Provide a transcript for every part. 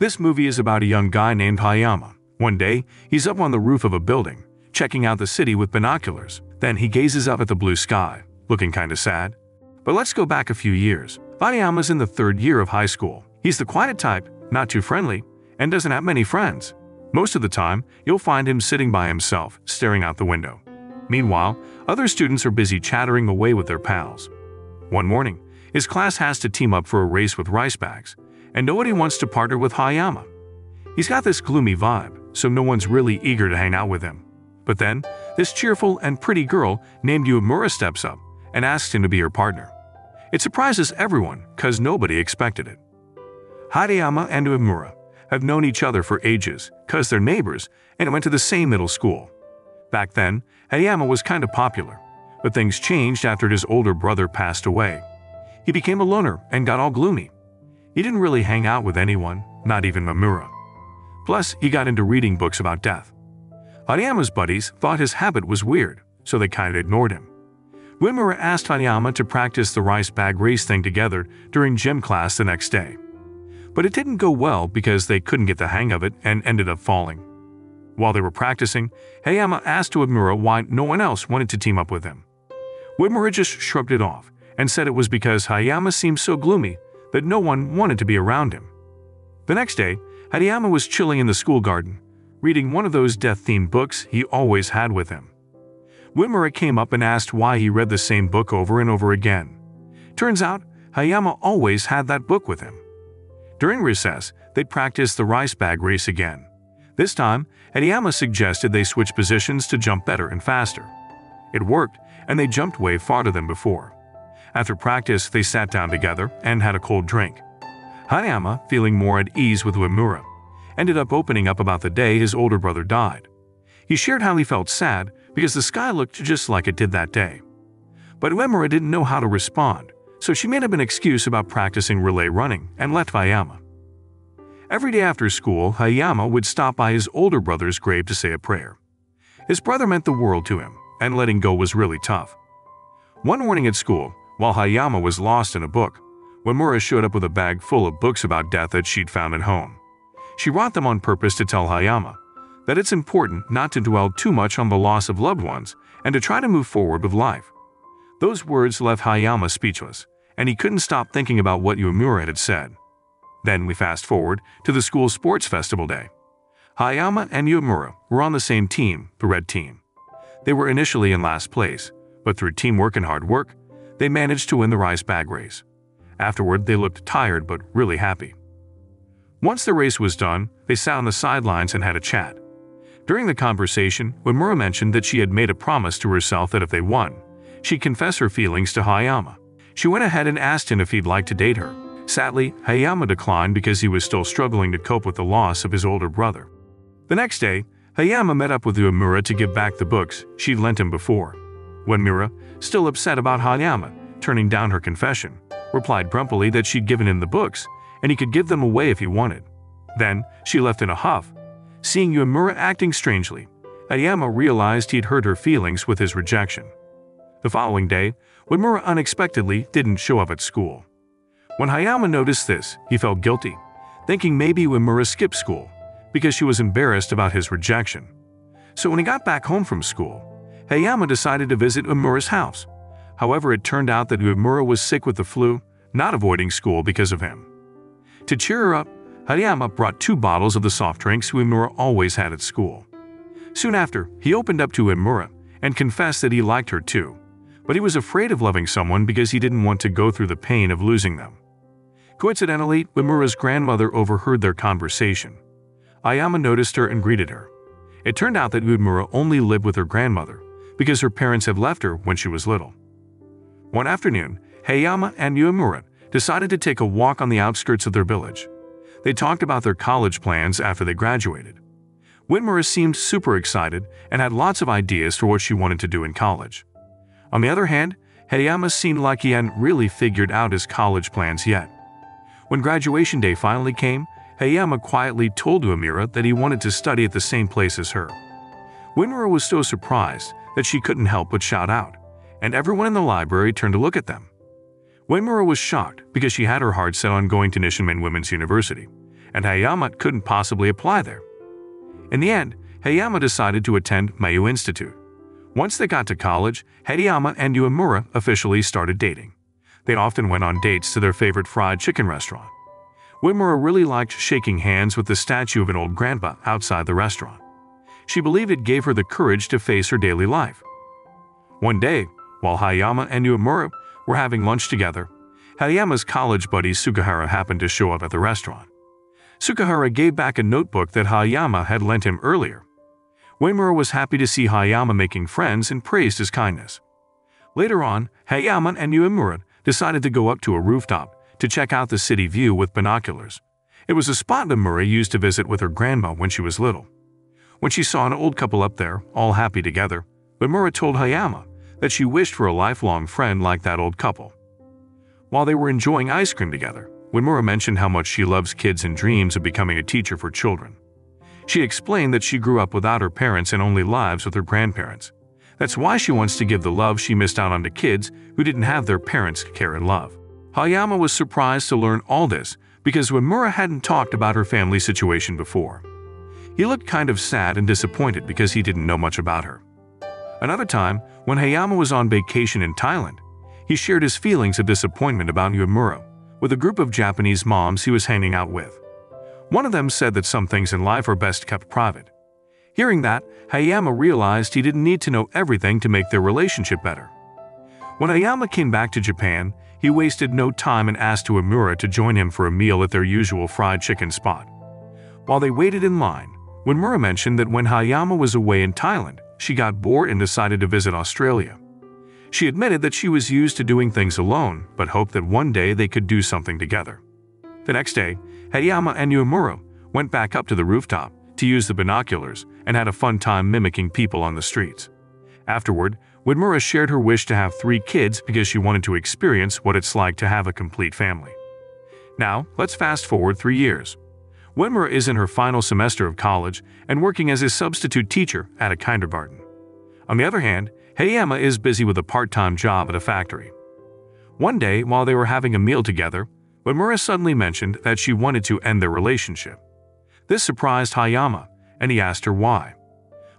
This movie is about a young guy named Hayama. One day, he's up on the roof of a building, checking out the city with binoculars. Then he gazes up at the blue sky, looking kinda sad. But let's go back a few years. Hayama's in the third year of high school. He's the quiet type, not too friendly, and doesn't have many friends. Most of the time, you'll find him sitting by himself, staring out the window. Meanwhile, other students are busy chattering away with their pals. One morning, his class has to team up for a race with rice bags, and nobody wants to partner with Hayama. He's got this gloomy vibe, so no one's really eager to hang out with him. But then, this cheerful and pretty girl named Uemura steps up and asks him to be her partner. It surprises everyone because nobody expected it. Hayama and Uemura have known each other for ages because they're neighbors and went to the same middle school. Back then, Hayama was kind of popular, but things changed after his older brother passed away. He became a loner and got all gloomy. He didn't really hang out with anyone, not even Uemura. Plus, he got into reading books about death. Hayama's buddies thought his habit was weird, so they kinda ignored him. Uemura asked Hayama to practice the rice bag race thing together during gym class the next day. But it didn't go well because they couldn't get the hang of it and ended up falling. While they were practicing, Hayama asked Uemura why no one else wanted to team up with him. Uemura just shrugged it off and said it was because Hayama seemed so gloomy that no one wanted to be around him. The next day, Hayama was chilling in the school garden, reading one of those death-themed books he always had with him. Uemura came up and asked why he read the same book over and over again. Turns out, Hayama always had that book with him. During recess, they practiced the rice bag race again. This time, Hayama suggested they switch positions to jump better and faster. It worked, and they jumped way farther than before. After practice, they sat down together and had a cold drink. Hayama, feeling more at ease with Uemura, ended up opening up about the day his older brother died. He shared how he felt sad because the sky looked just like it did that day. But Uemura didn't know how to respond, so she made up an excuse about practicing relay running and left Hayama. Every day after school, Hayama would stop by his older brother's grave to say a prayer. His brother meant the world to him, and letting go was really tough. One morning at school, while Hayama was lost in a book, Uemura showed up with a bag full of books about death that she'd found at home. She brought them on purpose to tell Hayama that it's important not to dwell too much on the loss of loved ones and to try to move forward with life. Those words left Hayama speechless, and he couldn't stop thinking about what Uemura had said. Then we fast forward to the school sports festival day. Hayama and Uemura were on the same team, the red team. They were initially in last place, but through teamwork and hard work, they managed to win the rice bag race. Afterward, they looked tired but really happy. Once the race was done, they sat on the sidelines and had a chat. During the conversation, Uemura mentioned that she had made a promise to herself that if they won, she'd confess her feelings to Hayama. She went ahead and asked him if he'd like to date her. Sadly, Hayama declined because he was still struggling to cope with the loss of his older brother. The next day, Hayama met up with Uemura to give back the books she'd lent him before. Uemura, still upset about Hayama turning down her confession, replied grumpily that she'd given him the books and he could give them away if he wanted. Then she left in a huff. Seeing Uemura acting strangely, Hayama realized he'd hurt her feelings with his rejection. The following day, Uemura unexpectedly didn't show up at school. When Hayama noticed this, he felt guilty, thinking maybe Uemura skipped school because she was embarrassed about his rejection. So when he got back home from school, Hayama decided to visit Uemura's house. However, it turned out that Uemura was sick with the flu, not avoiding school because of him. To cheer her up, Hayama brought two bottles of the soft drinks Uemura always had at school. Soon after, he opened up to Uemura and confessed that he liked her too, but he was afraid of loving someone because he didn't want to go through the pain of losing them. Coincidentally, Uemura's grandmother overheard their conversation. Hayama noticed her and greeted her. It turned out that Uemura only lived with her grandmother, because her parents had left her when she was little. One afternoon, Hayama and Uemura decided to take a walk on the outskirts of their village. They talked about their college plans after they graduated. Uemura seemed super excited and had lots of ideas for what she wanted to do in college. On the other hand, Hayama seemed like he hadn't really figured out his college plans yet. When graduation day finally came, Hayama quietly told Uemura that he wanted to study at the same place as her. Uemura was so surprised that she couldn't help but shout out, and everyone in the library turned to look at them. Uemura was shocked because she had her heart set on going to Nishinmen Women's University, and Hayama couldn't possibly apply there. In the end, Hayama decided to attend Mayu Institute. Once they got to college, Hayama and Uemura officially started dating. They often went on dates to their favorite fried chicken restaurant. Uemura really liked shaking hands with the statue of an old grandpa outside the restaurant. She believed it gave her the courage to face her daily life. One day, while Hayama and Uemura were having lunch together, Hayama's college buddy Sugihara happened to show up at the restaurant. Sugihara gave back a notebook that Hayama had lent him earlier. Uemura was happy to see Hayama making friends and praised his kindness. Later on, Hayama and Uemura decided to go up to a rooftop to check out the city view with binoculars. It was a spot Uemura used to visit with her grandma when she was little. When she saw an old couple up there, all happy together, Uemura told Hayama that she wished for a lifelong friend like that old couple. While they were enjoying ice cream together, Uemura mentioned how much she loves kids and dreams of becoming a teacher for children. She explained that she grew up without her parents and only lives with her grandparents. That's why she wants to give the love she missed out on to kids who didn't have their parents' care and love. Hayama was surprised to learn all this because Uemura hadn't talked about her family situation before. He looked kind of sad and disappointed because he didn't know much about her. Another time, when Hayama was on vacation in Thailand, he shared his feelings of disappointment about Uemura with a group of Japanese moms he was hanging out with. One of them said that some things in life are best kept private. Hearing that, Hayama realized he didn't need to know everything to make their relationship better. When Hayama came back to Japan, he wasted no time and asked Uemura to join him for a meal at their usual fried chicken spot. While they waited in line, Uemura mentioned that when Hayama was away in Thailand, she got bored and decided to visit Australia. She admitted that she was used to doing things alone, but hoped that one day they could do something together. The next day, Hayama and Uemura went back up to the rooftop to use the binoculars and had a fun time mimicking people on the streets. Afterward, Uemura shared her wish to have three kids because she wanted to experience what it's like to have a complete family. Now, let's fast forward three years. Uemura is in her final semester of college and working as a substitute teacher at a kindergarten. On the other hand, Hayama is busy with a part-time job at a factory. One day, while they were having a meal together, Uemura suddenly mentioned that she wanted to end their relationship. This surprised Hayama, and he asked her why.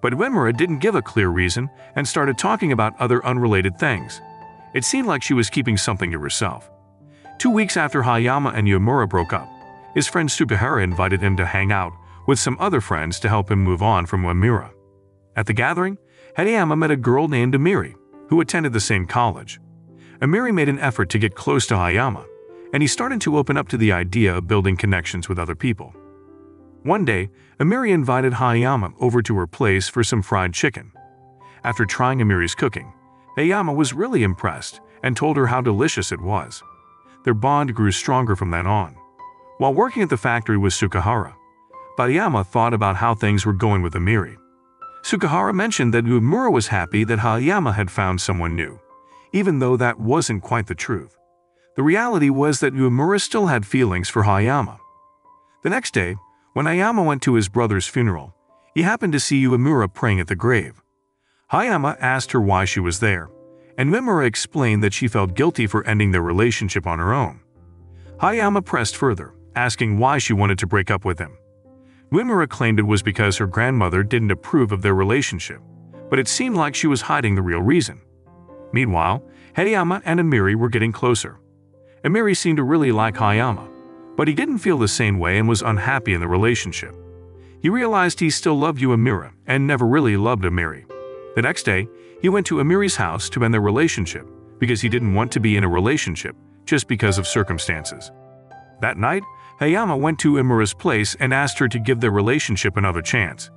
But Uemura didn't give a clear reason and started talking about other unrelated things. It seemed like she was keeping something to herself. Two weeks after Hayama and Uemura broke up, his friend Sugihara invited him to hang out with some other friends to help him move on from Uemura. At the gathering, Hayama met a girl named Amiri, who attended the same college. Amiri made an effort to get close to Hayama, and he started to open up to the idea of building connections with other people. One day, Amiri invited Hayama over to her place for some fried chicken. After trying Amiri's cooking, Hayama was really impressed and told her how delicious it was. Their bond grew stronger from then on. While working at the factory with Sugihara, Hayama thought about how things were going with Amiri. Sugihara mentioned that Uemura was happy that Hayama had found someone new, even though that wasn't quite the truth. The reality was that Uemura still had feelings for Hayama. The next day, when Hayama went to his brother's funeral, he happened to see Uemura praying at the grave. Hayama asked her why she was there, and Uemura explained that she felt guilty for ending their relationship on her own. Hayama pressed further, asking why she wanted to break up with him. Uemura claimed it was because her grandmother didn't approve of their relationship, but it seemed like she was hiding the real reason. Meanwhile, Hayama and Amiri were getting closer. Amiri seemed to really like Hayama, but he didn't feel the same way and was unhappy in the relationship. He realized he still loved Uemura and never really loved Amiri. The next day, he went to Amiri's house to end their relationship because he didn't want to be in a relationship just because of circumstances. That night, Hayama went to Uemura's place and asked her to give their relationship another chance.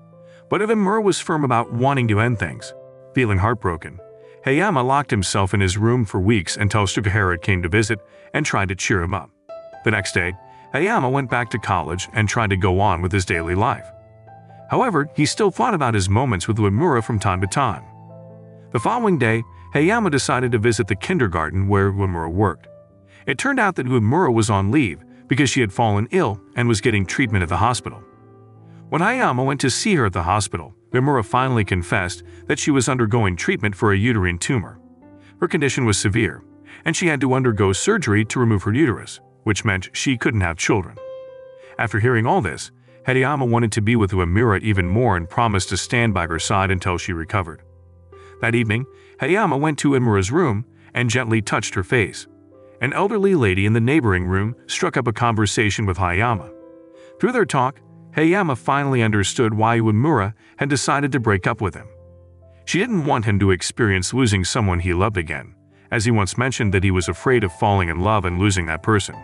But Uemura was firm about wanting to end things. Feeling heartbroken, Hayama locked himself in his room for weeks until Sugihara came to visit and tried to cheer him up. The next day, Hayama went back to college and tried to go on with his daily life. However, he still thought about his moments with Uemura from time to time. The following day, Hayama decided to visit the kindergarten where Uemura worked. It turned out that Uemura was on leave because she had fallen ill and was getting treatment at the hospital. When Hayama went to see her at the hospital, Uemura finally confessed that she was undergoing treatment for a uterine tumor. Her condition was severe, and she had to undergo surgery to remove her uterus, which meant she couldn't have children. After hearing all this, Hayama wanted to be with Uemura even more and promised to stand by her side until she recovered. That evening, Hayama went to Uemura's room and gently touched her face. An elderly lady in the neighboring room struck up a conversation with Hayama. Through their talk, Hayama finally understood why Uemura had decided to break up with him. She didn't want him to experience losing someone he loved again, as he once mentioned that he was afraid of falling in love and losing that person.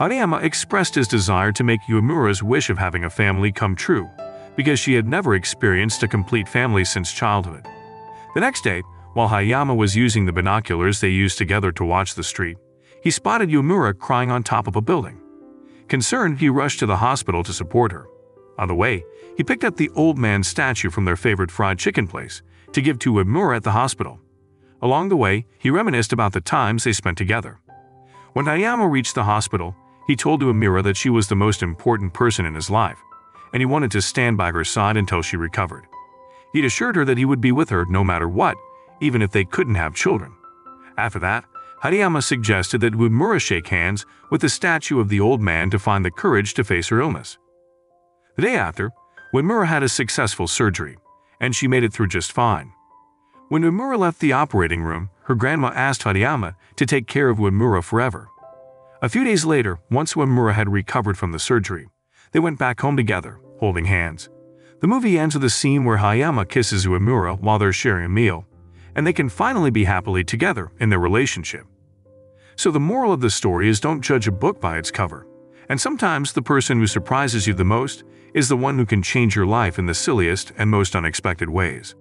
Hayama expressed his desire to make Uemura's wish of having a family come true, because she had never experienced a complete family since childhood. The next day, while Hayama was using the binoculars they used together to watch the street, he spotted Uemura crying on top of a building. Concerned, he rushed to the hospital to support her. On the way, he picked up the old man's statue from their favorite fried chicken place to give to Uemura at the hospital. Along the way, he reminisced about the times they spent together. When Hayama reached the hospital, he told Uemura that she was the most important person in his life, and he wanted to stand by her side until she recovered. He'd assured her that he would be with her no matter what, even if they couldn't have children. After that, Hayama suggested that Uemura shake hands with the statue of the old man to find the courage to face her illness. The day after, Uemura had a successful surgery, and she made it through just fine. When Uemura left the operating room, her grandma asked Hayama to take care of Uemura forever. A few days later, once Uemura had recovered from the surgery, they went back home together, holding hands. The movie ends with a scene where Hayama kisses Uemura while they're sharing a meal, and they can finally be happily together in their relationship. So the moral of the story is don't judge a book by its cover. And sometimes the person who surprises you the most is the one who can change your life in the silliest and most unexpected ways.